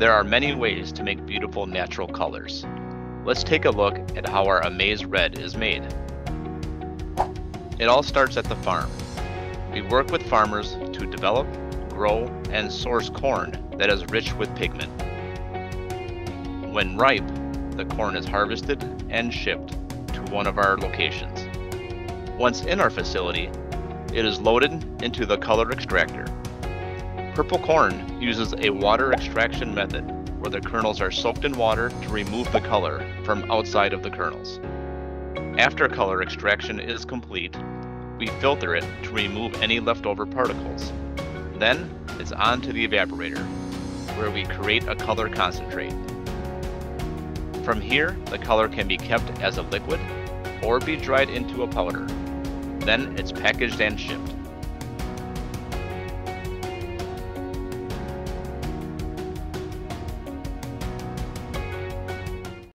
There are many ways to make beautiful natural colors. Let's take a look at how our Amaze Red is made. It all starts at the farm. We work with farmers to develop, grow, and source corn that is rich with pigment. When ripe, the corn is harvested and shipped to one of our locations. Once in our facility, it is loaded into the color extractor. Purple corn uses a water extraction method where the kernels are soaked in water to remove the color from outside of the kernels. After color extraction is complete, we filter it to remove any leftover particles. Then it's on to the evaporator, where we create a color concentrate. From here, the color can be kept as a liquid or be dried into a powder. Then it's packaged and shipped.